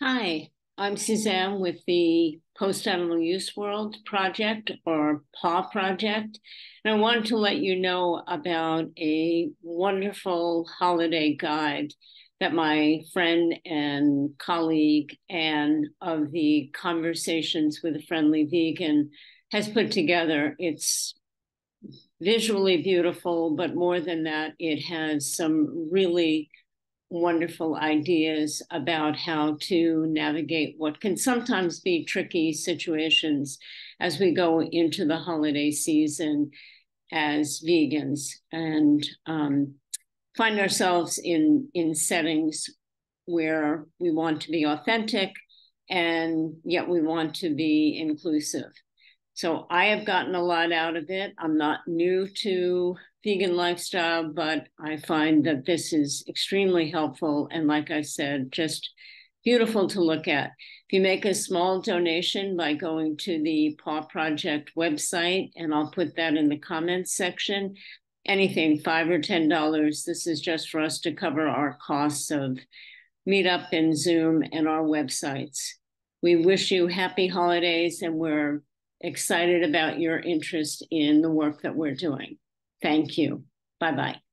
Hi, I'm Suzanne with the Post Animal Use World Project or PAUW Project. And I wanted to let you know about a wonderful holiday guide that my friend and colleague Anne of the Conversations with a Friendly Vegan has put together. It's visually beautiful, but more than that, it has some really wonderful ideas about how to navigate what can sometimes be tricky situations as we go into the holiday season as vegans and um, find ourselves in in settings where we want to be authentic and yet we want to be inclusive so I have gotten a lot out of it. I'm not new to vegan lifestyle, but I find that this is extremely helpful. And like I said, just beautiful to look at. If you make a small donation by going to the PAUW Project website, and I'll put that in the comments section, anything, five or ten dollars. This is just for us to cover our costs of Meetup and Zoom and our websites. We wish you happy holidays, and we're excited about your interest in the work that we're doing. Thank you. Bye bye.